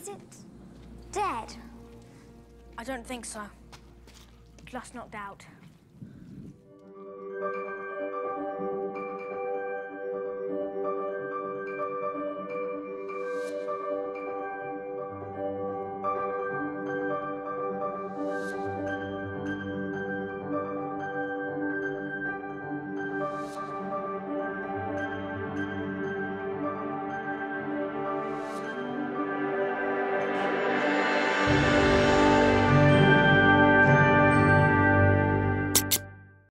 Is it dead? I don't think so. Just knocked out.